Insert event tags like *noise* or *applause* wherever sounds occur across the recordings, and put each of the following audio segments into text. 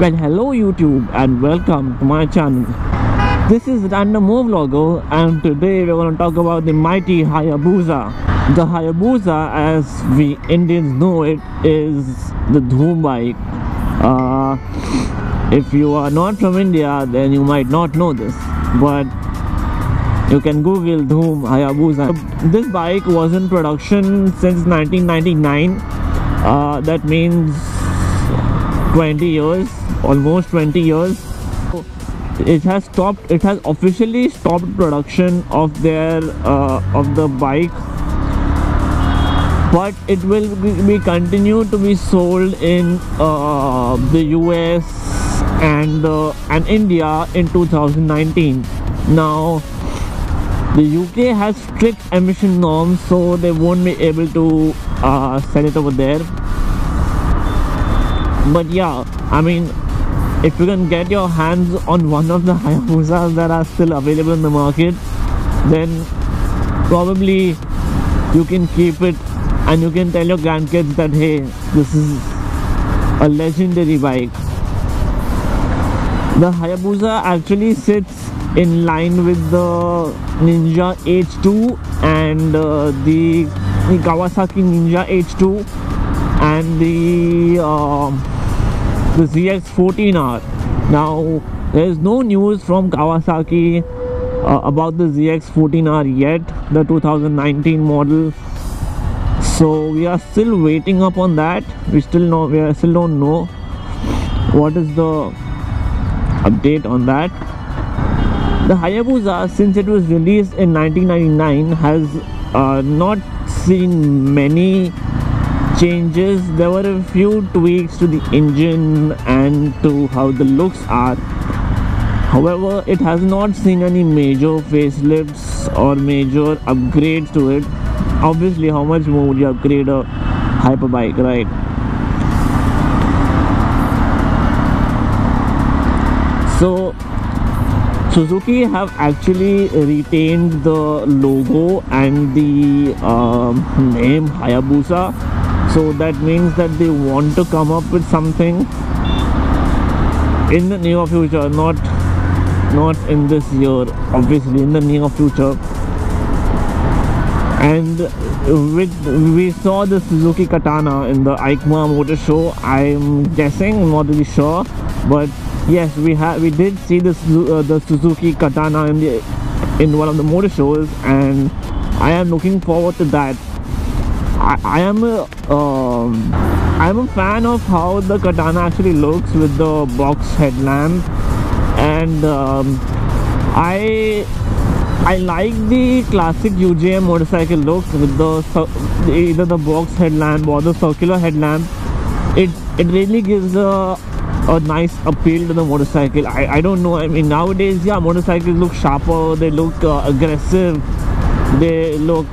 Well, hello YouTube and welcome to my channel. This is Random Vlogger and today we're going to talk about the mighty Hayabusa. The Hayabusa, as we Indians know it, is the Dhoom bike. Uh, if you are not from India, then you might not know this, but you can Google Dhoom Hayabusa. This bike was in production since 1999. Uh, that means 20 years almost 20 years. It has stopped it has officially stopped production of their uh, of the bike. But it will be continued to be sold in uh, the US and uh, and India in 2019 now the UK has strict emission norms so they won't be able to uh, sell it over there. But yeah I mean if you can get your hands on one of the Hayabusas that are still available in the market then probably you can keep it and you can tell your grandkids that hey this is a legendary bike. The Hayabusa actually sits in line with the Ninja H2 and uh, the, Kawasaki Ninja H2 and the uh, the ZX14R. Now, there is no news from Kawasaki uh, about the ZX14R yet, the 2019 model. So we are still waiting up on that. We still know we are still don't know what is the update on that. The Hayabusa, since it was released in 1999, has uh, not seen many changes. There were a few tweaks to the engine and to how the looks are. However it has not seen any major facelifts or major upgrades to it. Obviously how much more would you upgrade a hyperbike right? So Suzuki have actually retained the logo and the um, name Hayabusa so that means that they want to come up with something in the near future not not in this year obviously in the near future. And with we saw the Suzuki Katana in the EICMA motor show. I'm guessing not really sure but yes we had we did see this uh, the Suzuki Katana in the in one of the motor shows and I am looking forward to that I, I am a um, I'm a fan of how the katana actually looks with the box headlamp. And um, I I like the classic UJM motorcycle look with the either the box headlamp or the circular headlamp. It it really gives a a nice appeal to the motorcycle. I, I don't know. I mean nowadays yeah motorcycles look sharper. They look uh, aggressive. They look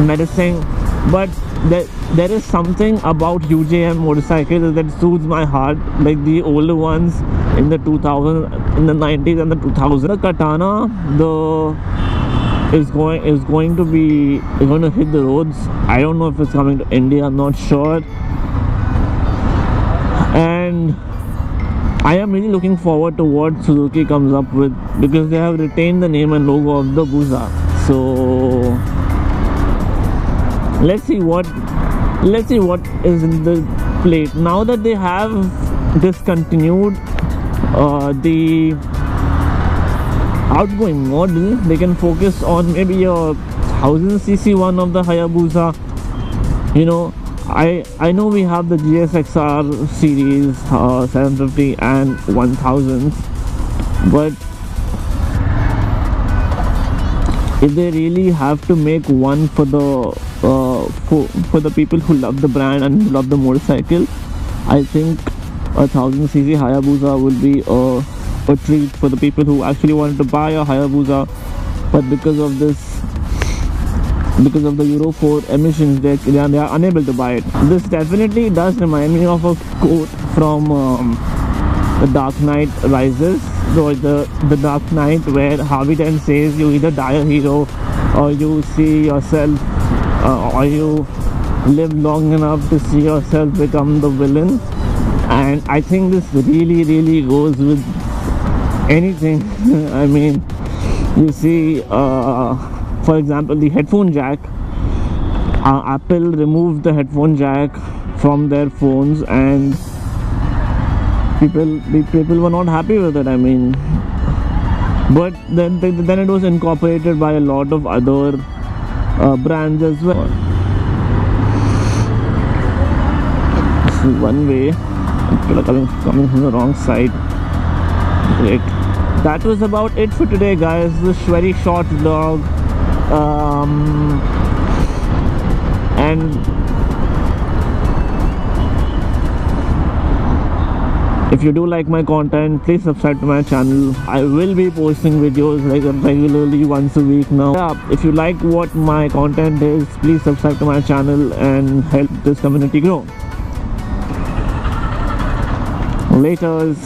menacing but there, there is something about UJM motorcycles that soothes my heart. Like the older ones in the 2000s in the 90s and the 2000s the katana the is going is going to be is going to hit the roads. I don't know if it's coming to india i'm not sure. And i am really looking forward to what suzuki comes up with because they have retained the name and logo of the busa so let's see what let's see what is in the plate. Now that they have discontinued uh, the outgoing model they can focus on maybe a 1000 cc one of the Hayabusa. You know I I know we have the GSXR series uh, 750 and 1000 but if they really have to make one for the for for the people who love the brand and love the motorcycle i think a thousand cc hayabusa will be a, a treat for the people who actually wanted to buy a hayabusa. But because of this because of the euro 4 emissions they, they, are, they are unable to buy it. This definitely does remind me of a quote from um, the dark knight rises. Or the the dark knight where harvey dent says you either die a hero or you see yourself uh, or you live long enough to see yourself become the villain? And I think this really really goes with anything. *laughs* I mean you see uh, for example the headphone jack. Uh, Apple removed the headphone jack from their phones and people people were not happy with it I mean. But then then it was incorporated by a lot of other uh, brands as well. This is one way. People are coming, coming from the wrong side. Great. That was about it for today guys. This very short vlog. Um, and if you do like my content please subscribe to my channel. I will be posting videos like regularly once a week now. Yeah, if you like what my content is please subscribe to my channel and help this community grow. Laters